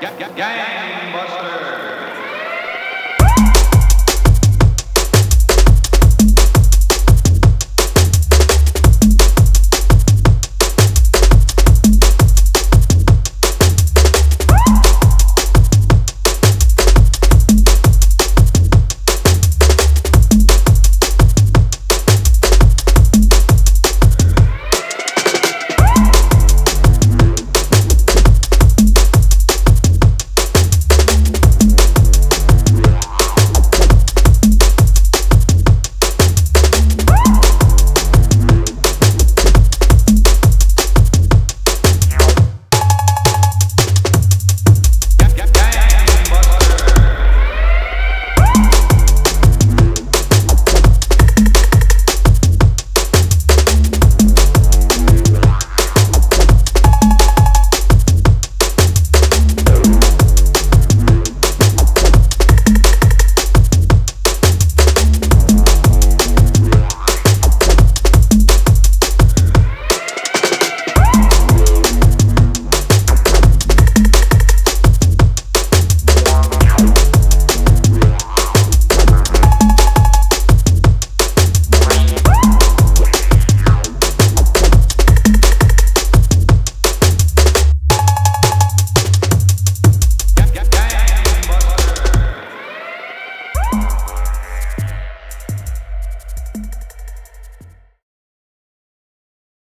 G- G-